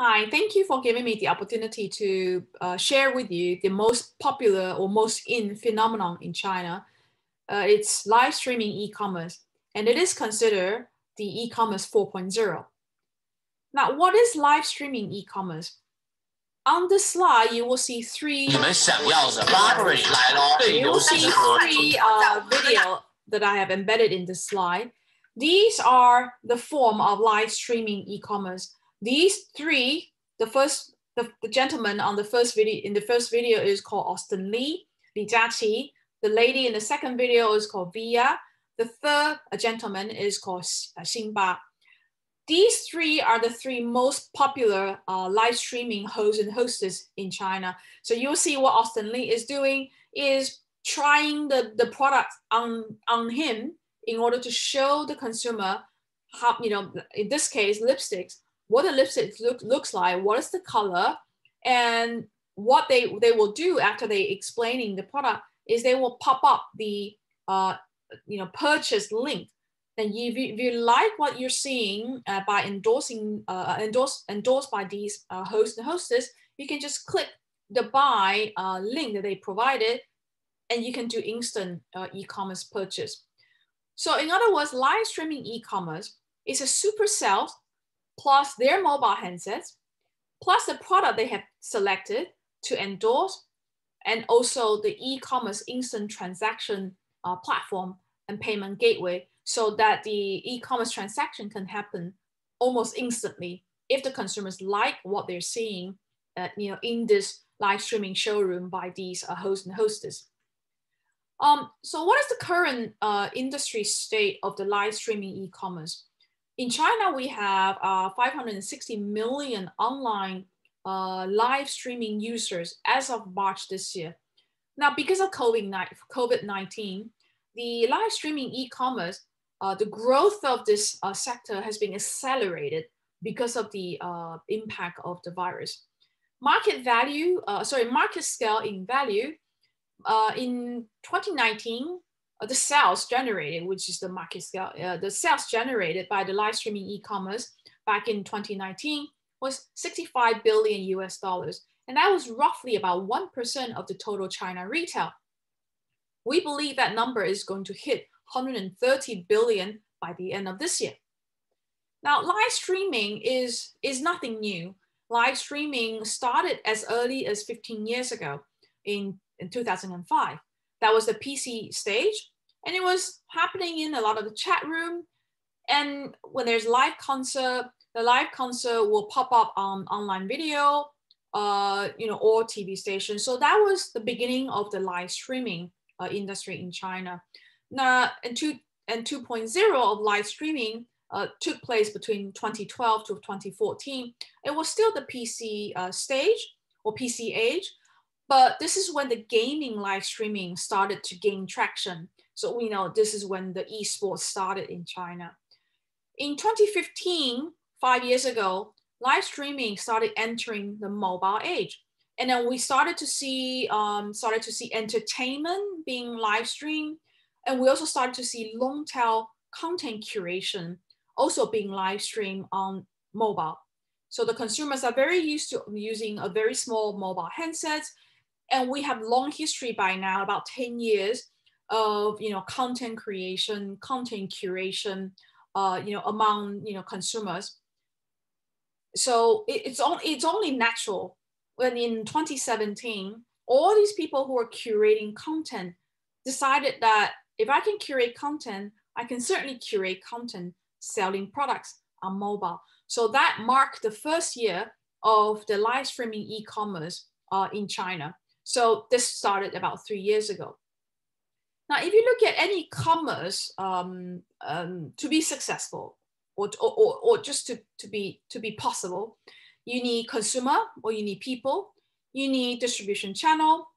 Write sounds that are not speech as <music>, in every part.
Hi, thank you for giving me the opportunity to uh, share with you the most popular or most in phenomenon in China. Uh, it's live streaming e-commerce, and it is considered the e-commerce 4.0. Now, what is live streaming e-commerce? On the slide, you will see three. You will see three uh, video that I have embedded in the slide. These are the form of live streaming e-commerce these three, the first, the, the gentleman on the first video, in the first video is called Austin Lee, Li Jiaqi. The lady in the second video is called Viya. The third gentleman is called uh, Xinba. These three are the three most popular uh, live streaming hosts and hostess in China. So you'll see what Austin Li is doing is trying the, the product on, on him in order to show the consumer how, you know, in this case, lipsticks, what the lipstick look, looks like, what is the color, and what they, they will do after they explaining the product is they will pop up the uh, you know purchase link. Then if you, if you like what you're seeing uh, by endorsing uh, endorse, endorsed by these uh, hosts and hostess, you can just click the buy uh, link that they provided, and you can do instant uh, e-commerce purchase. So in other words, live streaming e-commerce is a super sales plus their mobile handsets, plus the product they have selected to endorse, and also the e-commerce instant transaction uh, platform and payment gateway so that the e-commerce transaction can happen almost instantly if the consumers like what they're seeing uh, you know, in this live streaming showroom by these uh, hosts and hostess. Um, so what is the current uh, industry state of the live streaming e-commerce? In China, we have uh, 560 million online uh, live streaming users as of March this year. Now, because of COVID-19, the live streaming e-commerce, uh, the growth of this uh, sector has been accelerated because of the uh, impact of the virus. Market value, uh, sorry, market scale in value, in 2019, uh, the sales generated, which is the market scale, uh, the sales generated by the live streaming e-commerce back in 2019 was 65 billion US dollars. And that was roughly about 1% of the total China retail. We believe that number is going to hit 130 billion by the end of this year. Now, live streaming is, is nothing new. Live streaming started as early as 15 years ago in, in 2005 that was the PC stage. And it was happening in a lot of the chat room. And when there's live concert, the live concert will pop up on online video, uh, you know, or TV station. So that was the beginning of the live streaming uh, industry in China. Now, and, two, and 2.0 of live streaming uh, took place between 2012 to 2014. It was still the PC uh, stage or PC age, but this is when the gaming live streaming started to gain traction. So we know this is when the esports started in China. In 2015, five years ago, live streaming started entering the mobile age. And then we started to see um, started to see entertainment being live streamed. And we also started to see long tail content curation also being live streamed on mobile. So the consumers are very used to using a very small mobile handsets and we have long history by now, about 10 years of you know content creation, content curation, uh, you know among you know consumers. So it, it's only it's only natural when in 2017 all these people who are curating content decided that if I can curate content, I can certainly curate content selling products on mobile. So that marked the first year of the live streaming e-commerce uh, in China. So this started about three years ago. Now, if you look at any commerce um, um, to be successful or, or, or just to, to, be, to be possible, you need consumer or you need people, you need distribution channel,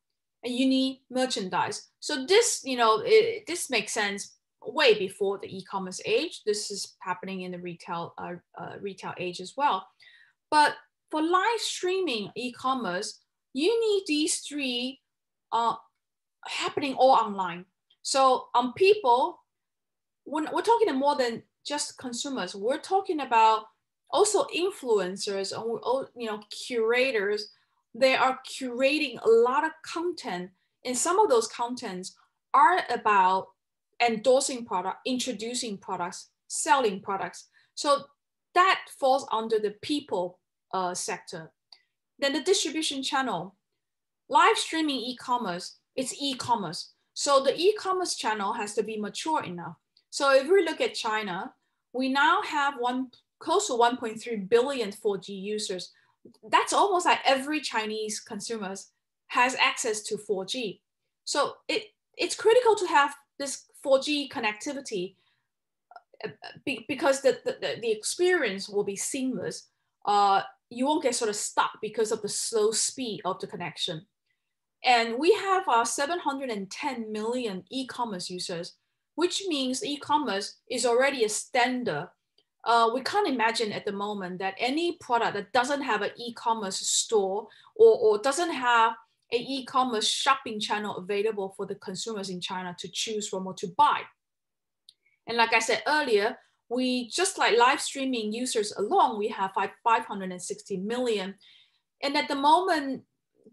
and you need merchandise. So this, you know, it, this makes sense way before the e-commerce age. This is happening in the retail uh, uh, retail age as well. But for live streaming e-commerce, you need these three uh, happening all online. So on um, people, when we're talking more than just consumers, we're talking about also influencers or you know curators. They are curating a lot of content and some of those contents are about endorsing product introducing products selling products. So that falls under the people uh, sector then the distribution channel live streaming e-commerce it's e-commerce so the e-commerce channel has to be mature enough so if we look at china we now have one close to 1.3 billion 4G users. That's almost like every Chinese consumers has access to 4G. So it, it's critical to have this 4G connectivity uh, because the, the, the experience will be seamless. Uh, you won't get sort of stuck because of the slow speed of the connection. And we have uh, 710 million e-commerce users, which means e-commerce is already a standard uh, we can't imagine at the moment that any product that doesn't have an e-commerce store or, or doesn't have an e-commerce shopping channel available for the consumers in China to choose from or to buy. And like I said earlier, we just like live streaming users alone, we have 560 million. And at the moment,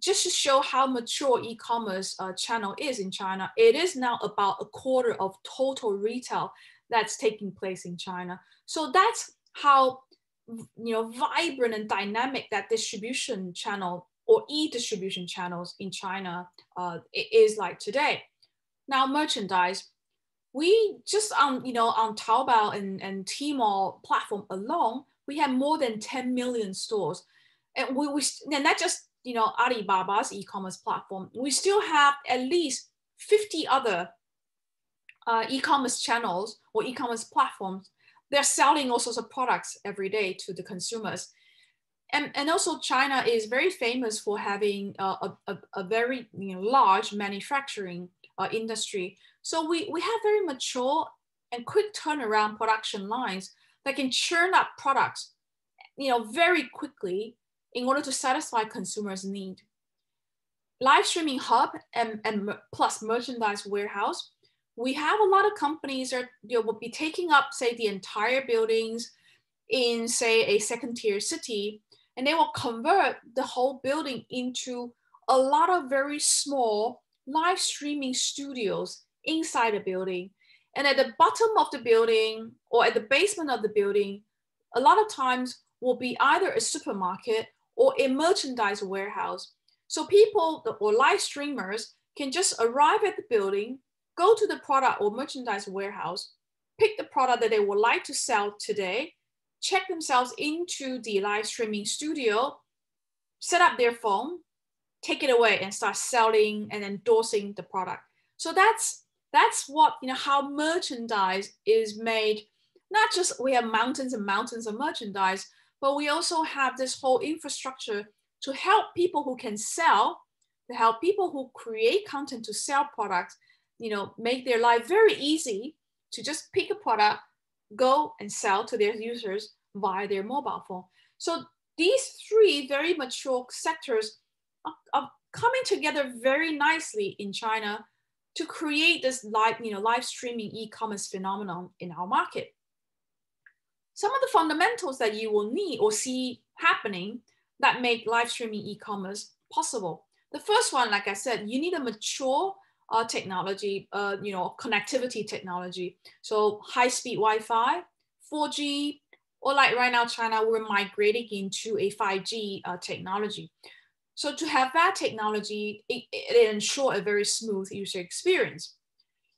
just to show how mature e-commerce uh, channel is in China, it is now about a quarter of total retail that's taking place in China. So that's how you know vibrant and dynamic that distribution channel or e-distribution channels in China uh, is like today. Now merchandise, we just on you know on Taobao and, and Tmall platform alone, we have more than 10 million stores. And we, we and not just you know Alibaba's e-commerce platform, we still have at least 50 other uh, e-commerce channels or e-commerce platforms, they're selling all sorts of products every day to the consumers. And, and also China is very famous for having a, a, a very you know, large manufacturing uh, industry. So we, we have very mature and quick turnaround production lines that can churn up products you know, very quickly in order to satisfy consumers' need. Live streaming hub and, and plus merchandise warehouse we have a lot of companies that you know, will be taking up, say, the entire buildings in, say, a second tier city, and they will convert the whole building into a lot of very small live streaming studios inside the building. And at the bottom of the building or at the basement of the building, a lot of times will be either a supermarket or a merchandise warehouse. So people or live streamers can just arrive at the building, go to the product or merchandise warehouse, pick the product that they would like to sell today, check themselves into the live streaming studio, set up their phone, take it away and start selling and endorsing the product. So that's that's what you know how merchandise is made. Not just we have mountains and mountains of merchandise, but we also have this whole infrastructure to help people who can sell, to help people who create content to sell products you know, make their life very easy to just pick a product, go and sell to their users via their mobile phone. So these three very mature sectors are, are coming together very nicely in China to create this live, you know, live streaming e-commerce phenomenon in our market. Some of the fundamentals that you will need or see happening that make live streaming e-commerce possible. The first one, like I said, you need a mature uh, technology, uh, you know, connectivity technology. So high speed Wi-Fi, 4G, or like right now, China, we're migrating into a 5G uh, technology. So to have that technology, it, it ensure a very smooth user experience.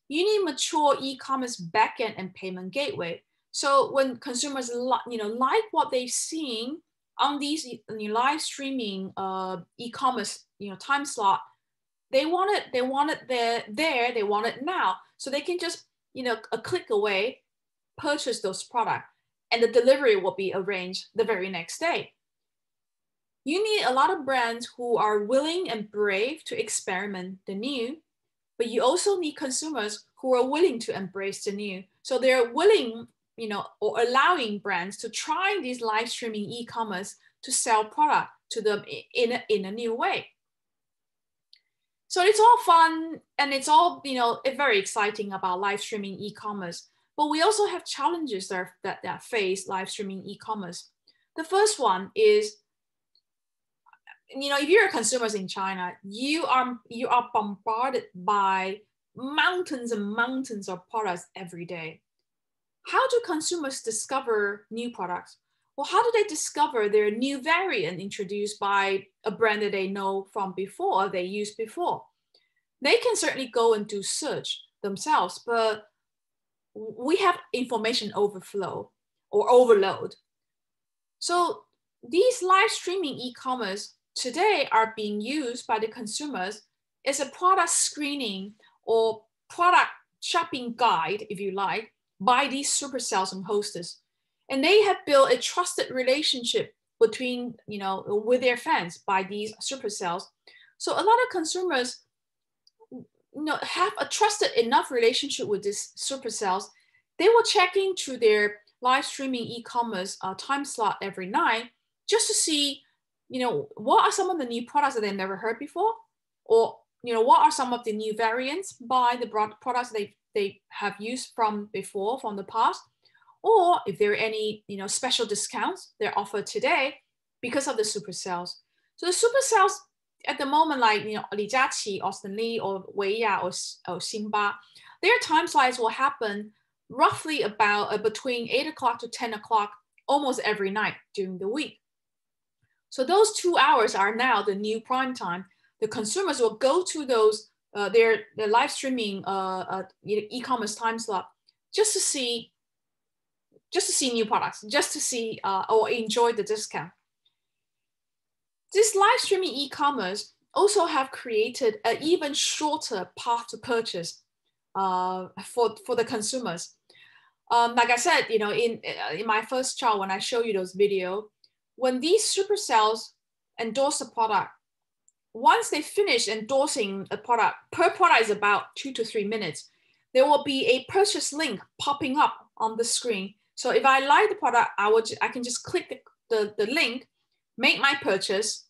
You need mature e-commerce backend and payment gateway. So when consumers you know like what they've seen on these live streaming uh, e-commerce you know time slot, they want it, they want it there, there, they want it now. So they can just, you know, a click away, purchase those products and the delivery will be arranged the very next day. You need a lot of brands who are willing and brave to experiment the new, but you also need consumers who are willing to embrace the new. So they're willing, you know, or allowing brands to try these live streaming e-commerce to sell product to them in a, in a new way so it's all fun and it's all you know very exciting about live streaming e-commerce but we also have challenges that, that, that face live streaming e-commerce The first one is, you know, if you're consumers in China, you are you are bombarded by mountains and mountains of products every day. How do consumers discover new products? Well, how do they discover their new variant introduced by a brand that they know from before, they used before? They can certainly go and do search themselves, but we have information overflow or overload. So these live streaming e-commerce today are being used by the consumers as a product screening or product shopping guide, if you like, by these super sales and hostess. And they have built a trusted relationship between, you know, with their fans by these super sales. So a lot of consumers you know, have a trusted enough relationship with these super sales, they will check into their live streaming e-commerce uh, time slot every night just to see, you know, what are some of the new products that they've never heard before, or you know, what are some of the new variants by the broad products they they have used from before from the past, or if there are any you know special discounts they're offered today because of the super sales. So the super sales at the moment, like you know, Li Jiaqi, Austin Li, or Wei Ya, or, or Xinba, their time slides will happen roughly about uh, between eight o'clock to 10 o'clock almost every night during the week. So those two hours are now the new prime time. The consumers will go to those uh, their, their live streaming uh, uh, e-commerce time slot just to see just to see new products, just to see uh, or enjoy the discount. This live streaming e-commerce also have created an even shorter path to purchase uh, for, for the consumers. Um, like I said, you know, in, in my first chart, when I show you those video, when these super sales endorse a product, once they finish endorsing a product, per product is about two to three minutes, there will be a purchase link popping up on the screen. So if I like the product, I would I can just click the, the, the link make my purchase,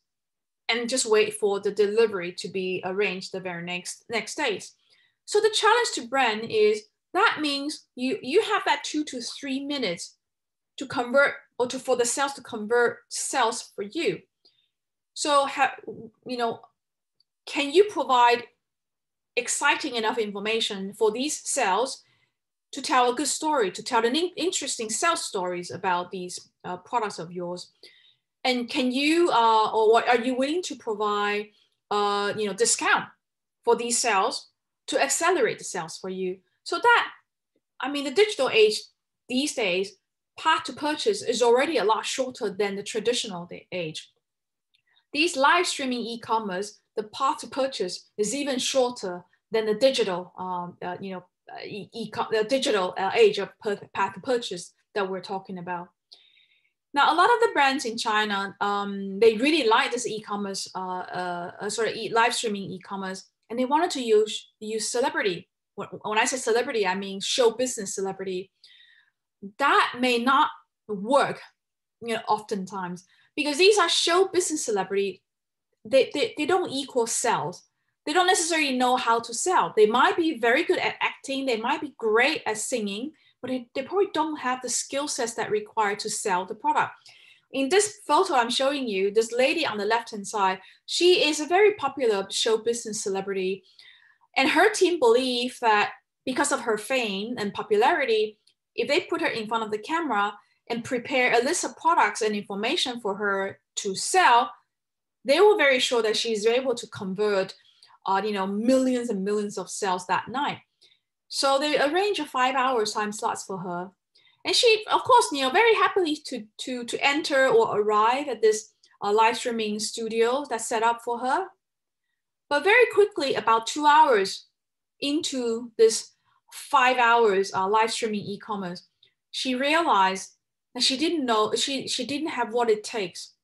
and just wait for the delivery to be arranged the very next next days. So the challenge to brand is that means you you have that two to three minutes to convert or to for the sales to convert sales for you. So you know, can you provide exciting enough information for these sales to tell a good story, to tell an interesting sales stories about these uh, products of yours? and can you uh, or what are you willing to provide uh, you know discount for these sales to accelerate the sales for you so that i mean the digital age these days path to purchase is already a lot shorter than the traditional age these live streaming e-commerce the path to purchase is even shorter than the digital um, uh, you know uh, e- e- the digital uh, age of path to purchase that we're talking about now, a lot of the brands in China, um, they really like this e-commerce, uh, uh, uh sort of e- live streaming e-commerce, and they wanted to use use celebrity. When, when I say celebrity, I mean show business celebrity. That may not work, you know, oftentimes because these are show business celebrity. They, they, they don't equal sales. They don't necessarily know how to sell. They might be very good at acting. They might be great at singing, but they, they probably don't have the skill sets that required to sell the product. In this photo I'm showing you, this lady on the left-hand side, she is a very popular show business celebrity. And her team believe that because of her fame and popularity, if they put her in front of the camera and prepare a list of products and information for her to sell, they were very sure that she's able to convert, uh, you know, millions and millions of sales that night. So they arrange a five hours time slots for her. And she, of course, you know, very happily to, to, to enter or arrive at this uh, live streaming studio that's set up for her. But very quickly, about two hours into this five hours uh, live streaming e-commerce, she realized that she didn't know, she, she didn't have what it takes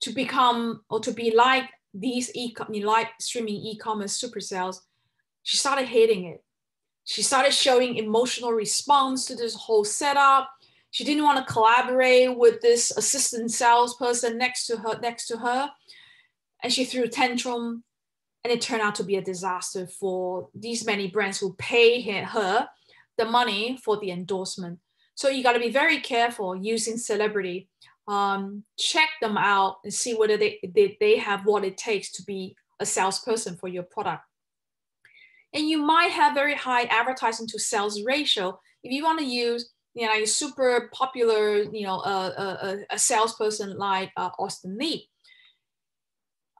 to become or to be like these e live streaming e-commerce super sales. She started hating it she started showing emotional response to this whole setup. She didn't want to collaborate with this assistant salesperson next to her, next to her. And she threw tantrum and it turned out to be a disaster for these many brands who pay her the money for the endorsement. So you got to be very careful using celebrity um, check them out and see whether they, they, they have what it takes to be a salesperson for your product. And you might have very high advertising to sales ratio. If you want to use, you know, a super popular, you know, a, a, a salesperson like uh, Austin Li.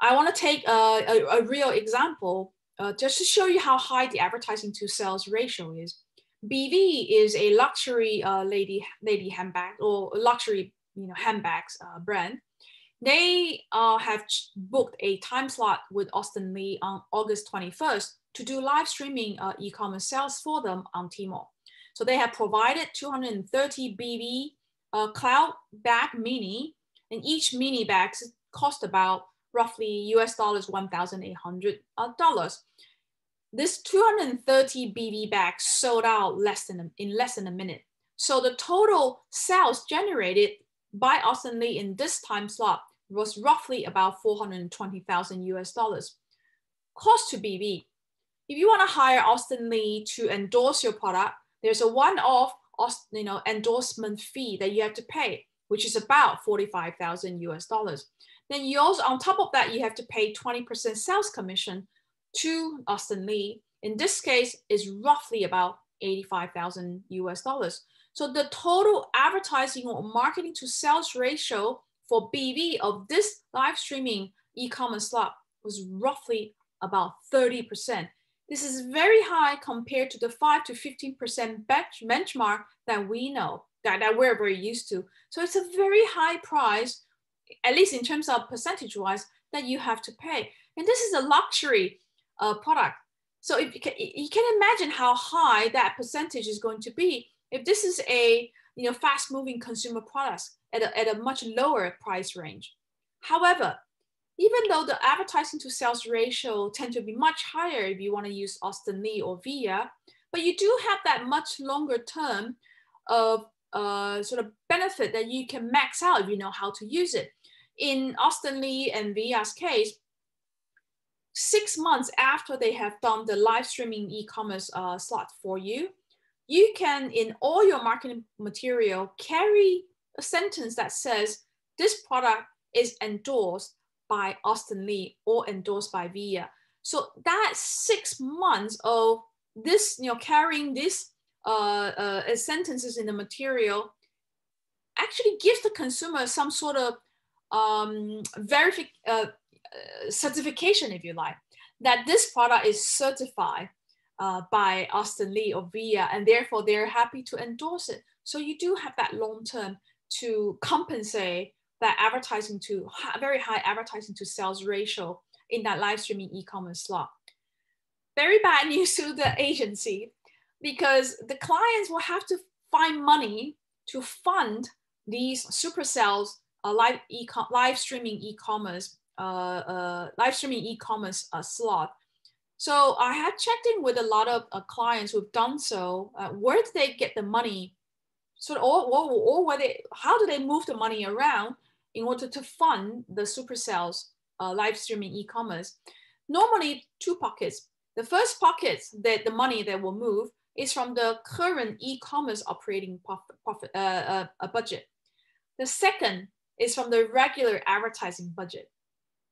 I want to take a, a, a real example uh, just to show you how high the advertising to sales ratio is. BV is a luxury uh, lady lady handbag or luxury you know handbags uh, brand. They uh, have booked a time slot with Austin Li on August 21st to do live streaming uh, e-commerce sales for them on Tmall. So they have provided 230 BV uh, cloud bag mini, and each mini bag cost about roughly US dollars $1,800. Uh, this 230 BV bag sold out less than a, in less than a minute. So the total sales generated by Austin Li in this time slot was roughly about 420,000 US dollars. Cost to BV. If you want to hire Austin Li to endorse your product, there's a one-off you know, endorsement fee that you have to pay, which is about 45,000 US dollars. Then you also, on top of that, you have to pay 20% sales commission to Austin Li. In this case, is roughly about 85,000 US dollars. So the total advertising or marketing to sales ratio for BV of this live streaming e-commerce slot was roughly about 30%. This is very high compared to the 5 to 15% benchmark that we know, that, that we're very used to. So it's a very high price, at least in terms of percentage wise, that you have to pay. And this is a luxury uh, product. So if you, can, you can imagine how high that percentage is going to be if this is a you know, fast moving consumer product at a, at a much lower price range. However, even though the advertising to sales ratio tend to be much higher if you want to use Austin Li or Viya, but you do have that much longer term of uh, sort of benefit that you can max out if you know how to use it. In Austin Li and Viya's case, six months after they have done the live streaming e-commerce uh, slot for you, you can, in all your marketing material, carry a sentence that says, this product is endorsed by Austin Li or endorsed by Viya. So that six months of this, you know, carrying this uh, uh, sentences in the material actually gives the consumer some sort of um, uh, uh certification, if you like, that this product is certified uh, by Austin Li or Viya, and therefore they're happy to endorse it. So you do have that long term to compensate that advertising to very high advertising to sales ratio in that live streaming e-commerce slot. Very bad <laughs> news to the agency because the clients will have to find money to fund these super uh, live, e live streaming e-commerce uh, uh, live streaming e-commerce uh, slot so I had checked in with a lot of uh, clients who've done so. Uh, where do they get the money? So, or, or, or they, how do they move the money around in order to fund the Supercell's uh, live streaming e-commerce? Normally, two pockets. The first pocket that the money that will move is from the current e-commerce operating profit, profit uh, uh, budget. The second is from the regular advertising budget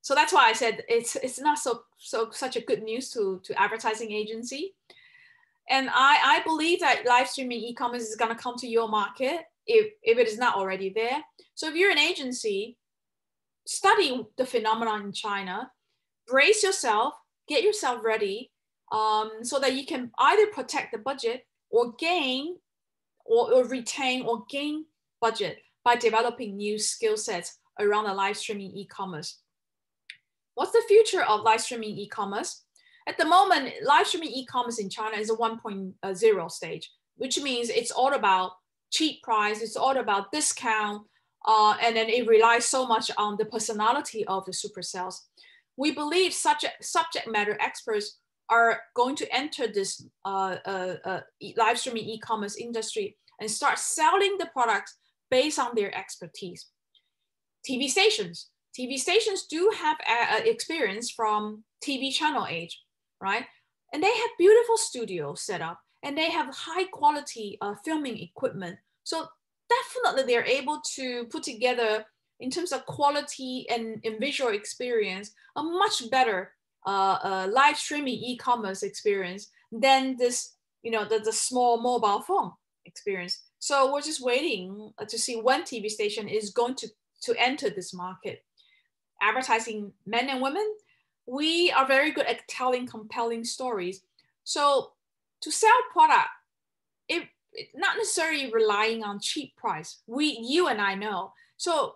so that's why I said it's it's not so so such a good news to to advertising agency. And I, I believe that live streaming e-commerce is going to come to your market if, if it is not already there. So if you're an agency, study the phenomenon in China, brace yourself, get yourself ready um, so that you can either protect the budget or gain or, or retain or gain budget by developing new skill sets around the live streaming e-commerce. What's the future of live streaming e-commerce? At the moment, live streaming e-commerce in China is a 1.0 stage, which means it's all about cheap price, it's all about discount, uh, and then it relies so much on the personality of the super sales. We believe such a subject matter experts are going to enter this uh, uh, uh live streaming e-commerce industry and start selling the products based on their expertise. TV stations, TV stations do have a, a experience from TV channel age, right? And they have beautiful studios set up and they have high quality uh, filming equipment. So definitely they're able to put together in terms of quality and, and visual experience, a much better uh, uh, live streaming e-commerce experience than this, you know, the, the small mobile phone experience. So we're just waiting uh, to see when TV station is going to, to enter this market. Advertising men and women, we are very good at telling compelling stories. So to sell product, it, it not necessarily relying on cheap price. We, you and I know. So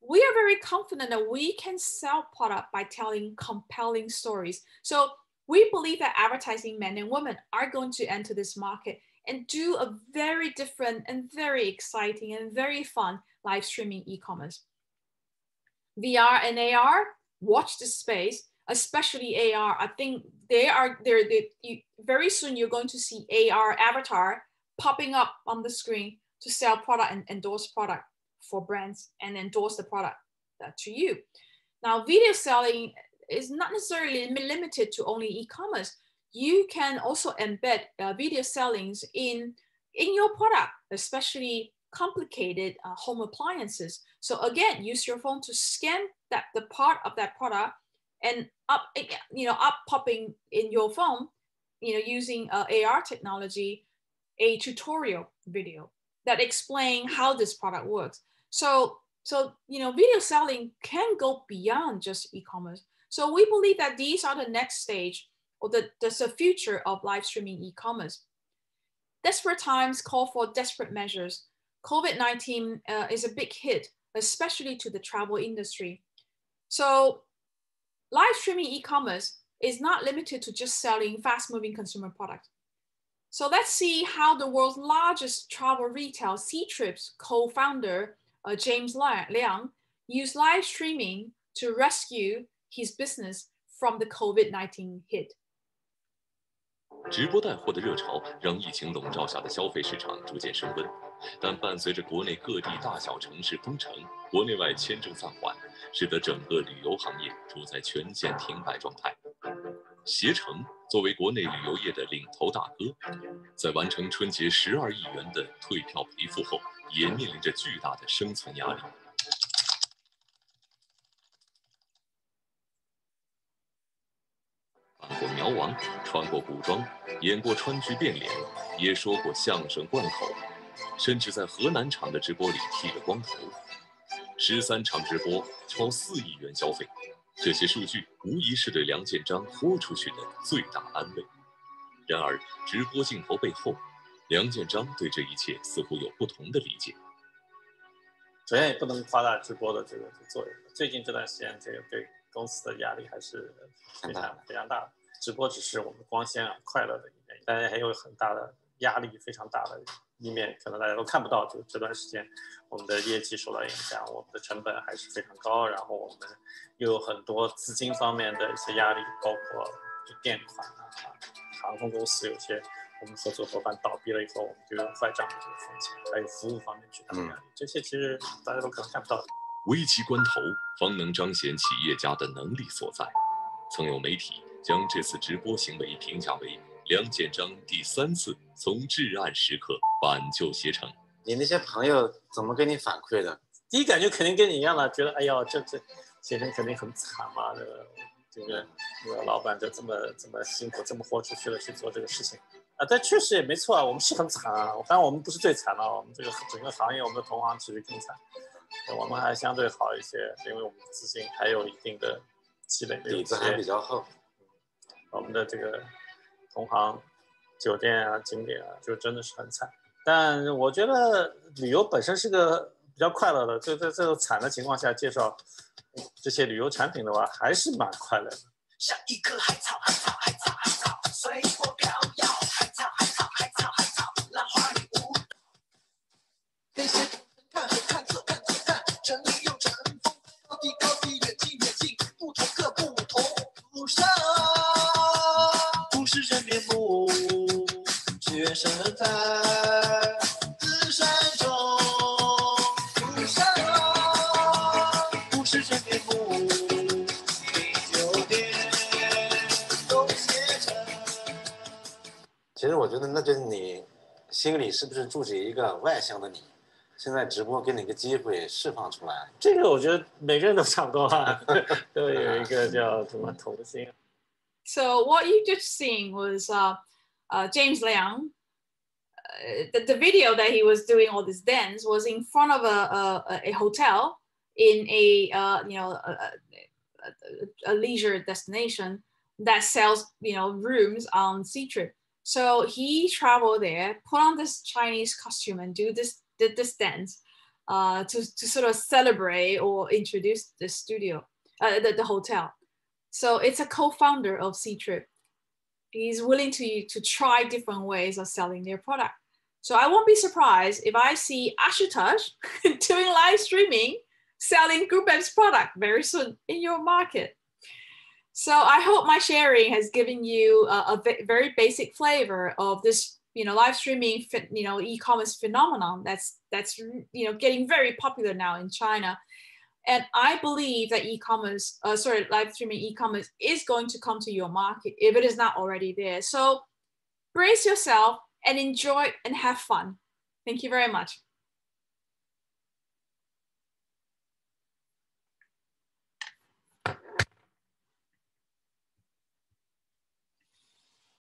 we are very confident that we can sell product by telling compelling stories. So we believe that advertising men and women are going to enter this market and do a very different and very exciting and very fun live streaming e-commerce. VR and AR, watch this space, especially AR. I think they are there. They, you, very soon you're going to see AR avatar popping up on the screen to sell product and endorse product for brands and endorse the product to you. Now, video selling is not necessarily limited to only e-commerce. You can also embed uh, video sellings in, in your product, especially complicated uh, home appliances. So again, use your phone to scan that the part of that product and up, you know, up popping in your phone, you know, using uh, AR technology, a tutorial video that explain how this product works. So, so you know, video selling can go beyond just e-commerce. So we believe that these are the next stage or the, future of live streaming e-commerce. Desperate times call for desperate measures. COVID-19 uh, is a big hit, especially to the travel industry. So live streaming e-commerce is not limited to just selling fast-moving consumer products. So let's see how the world's largest travel retail, Ctrip's co-founder uh, James Liang used live streaming to rescue his business from the COVID-19 hit. 直播带货的热潮让疫情笼罩下的消费市场逐渐升温，但伴随着国内各地大小城市封城，国内外签证暂缓，使得整个旅游行业处在全线停摆状态。携程作为国内旅游业的领头大哥，在完成春节十二亿元的退票赔付后。也面临着巨大的生存压力。王，穿过古装，演过川剧变脸，也说过相声贯口，甚至在河南场的直播里剃了光头。十三场直播超四亿元消费，这些数据无疑是对梁建章豁出去的最大安慰。然而，直播镜头背后。梁建章对这一切似乎有不同的理解。首先，也不能夸大直播的这个作用。最近这段时间，这个对公司的压力还是非常非常大的。直播只是我们光鲜啊、快乐的一面，当然还有很大的压力，非常大的一面，可能大家都看不到。就这段时间，我们的业绩受到影响，我们的成本还是非常高，然后我们又有很多资金方面的一些压力，包括就垫款啊，航空公司有些。我们合作伙伴倒闭了以后，我们就有坏账的这个风险，还有服务方面巨大的压力，这些其实大家都可能看不到。危急关头方能彰显企业家的能力所在。曾有媒体将这次直播行为评价为梁建章第三次从至暗时刻挽救携程。你那些朋友怎么给你反馈的？第一感觉肯定跟你一样的，觉得哎呦，这这携程肯定很惨嘛，这个这个这个老板就这么这么辛苦，这么豁出去了去做这个事情。啊，但确实也没错啊，我们是很惨啊，当然我们不是最惨了，我们这个整个行业，我们的同行其实更惨，我们还相对好一些，因为我们资金还有一定的积累，底子还比较厚。我们的这个同行，酒店啊、景点啊，就真的是很惨。但我觉得旅游本身是个比较快乐的，就在这个惨的情况下介绍这些旅游产品的话，还是蛮快乐的。像一颗，海草，海草，海草，其实我觉得，那就是你心里是不是住着一个外向的你？现在直播给你个机会释放出来。这个我觉得每个人都差不多啊，<laughs> 都有一个叫什么童心。So what you just seen was uh, uh, James Liang. The, the video that he was doing all this dance was in front of a, a, a hotel in a uh, you know a, a, a, leisure destination that sells you know rooms on Ctrip So he traveled there, put on this Chinese costume, and do this did this dance uh, to to sort of celebrate or introduce the studio, uh, the, the hotel. So it's a co-founder of Ctrip He's willing to to try different ways of selling their product. So I won't be surprised if I see Ashutosh <laughs> doing live streaming, selling GroupM's product very soon in your market. So I hope my sharing has given you a, a very basic flavor of this, you know, live streaming, you know, e-commerce phenomenon that's that's you know getting very popular now in China. And I believe that e-commerce, uh, sorry, live streaming e-commerce is going to come to your market if it is not already there. So brace yourself and enjoy and have fun. Thank you very much.